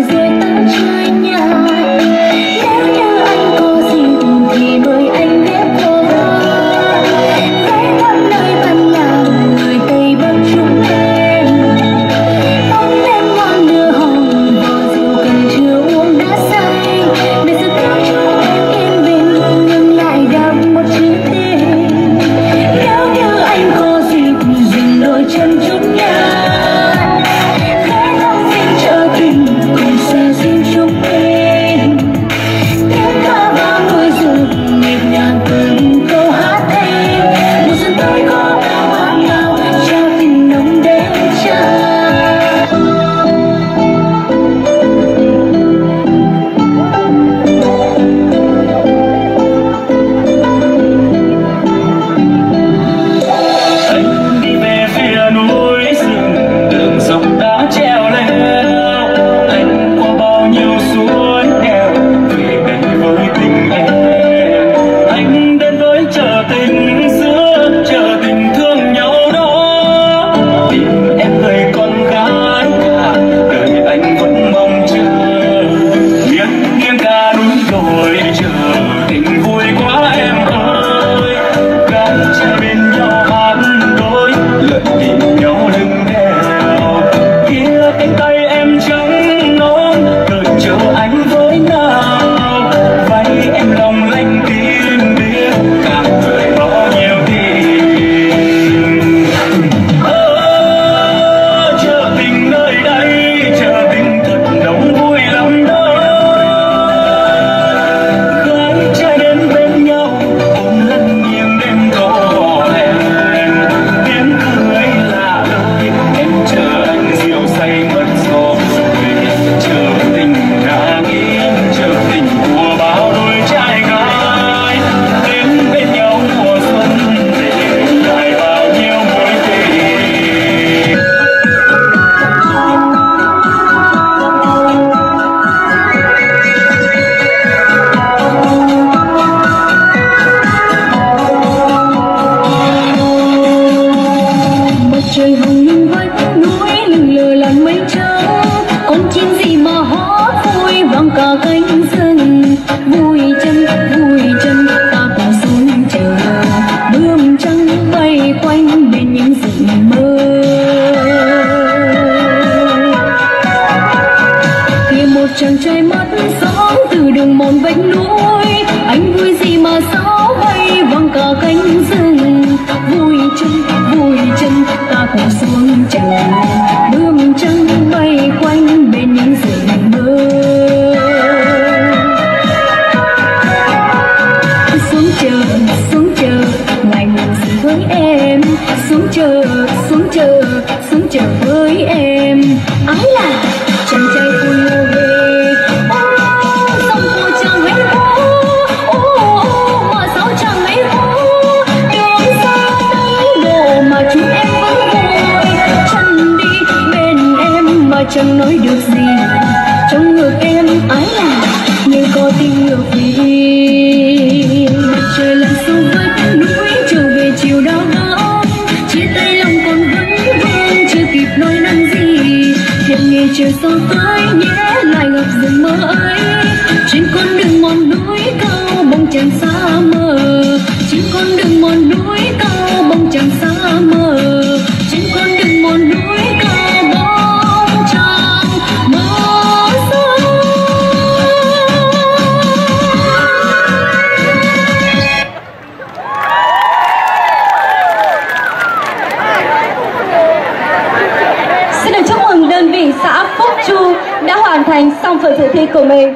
Is it trời mắt gió từ đường mòn vách núi. Anh vui gì mà gió bay vang cả cánh rừng. Vui chân vui chân, ta cùng xuống trần bướm chân bay quanh bên những rừng mơ. Xuống trời chẳng nói được gì. Trong ngực em ái là như có tình ngược vì trời lặn sâu với núi, trở về chiều đau đớn. Chia tay lòng còn vẫn vương chưa kịp nói năng gì. Thiệt nghe chiều sau tới, nhé, lại gặp rừng mơ ơi. Hoàn thành xong phần dự thi của mình.